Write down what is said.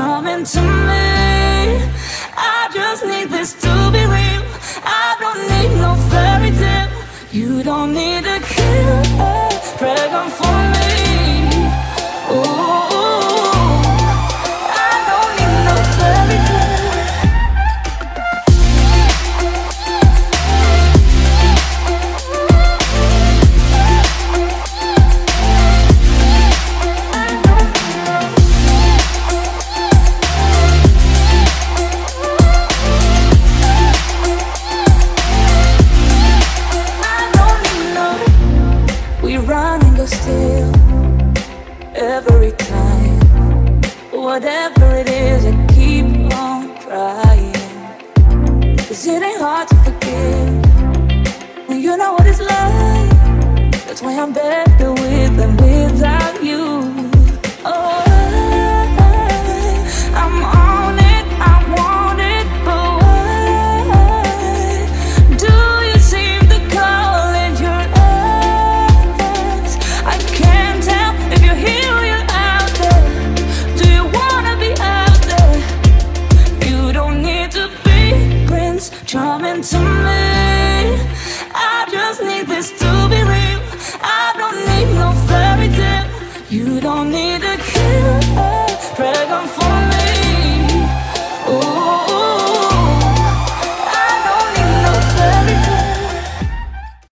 coming to me. I just need this to be real. I don't need no fairy tale. You don't need every time, Whatever it is, coming to me. I just need this. To